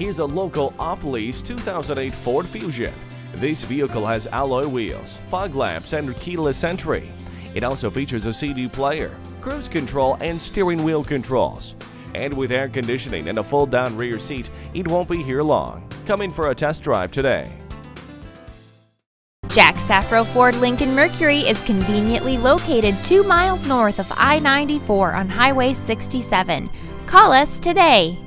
Here's a local off-lease 2008 Ford Fusion. This vehicle has alloy wheels, fog lamps, and keyless entry. It also features a CD player, cruise control, and steering wheel controls. And with air conditioning and a fold-down rear seat, it won't be here long. Come in for a test drive today. Jack Safro Ford Lincoln Mercury is conveniently located two miles north of I 94 on Highway 67. Call us today.